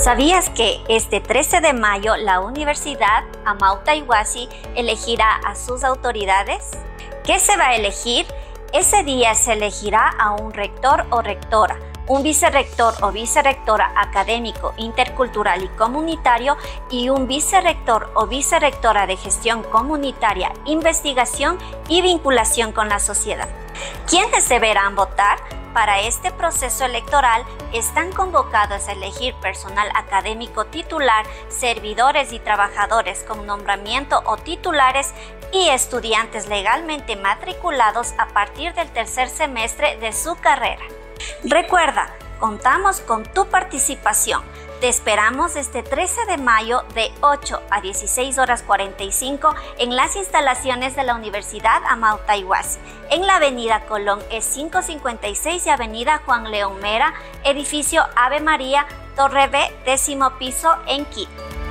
¿Sabías que este 13 de mayo la Universidad Amauta Iguasi elegirá a sus autoridades? ¿Qué se va a elegir? Ese día se elegirá a un rector o rectora, un vicerrector o vicerrectora académico, intercultural y comunitario y un vicerrector o vicerrectora de gestión comunitaria, investigación y vinculación con la sociedad. ¿Quiénes deberán votar? Para este proceso electoral están convocados a elegir personal académico titular, servidores y trabajadores con nombramiento o titulares y estudiantes legalmente matriculados a partir del tercer semestre de su carrera. Recuerda, contamos con tu participación. Te esperamos este 13 de mayo de 8 a 16 horas 45 en las instalaciones de la Universidad Amauta en la Avenida Colón E556 y Avenida Juan León Mera, edificio Ave María, Torre B, décimo piso en Quito.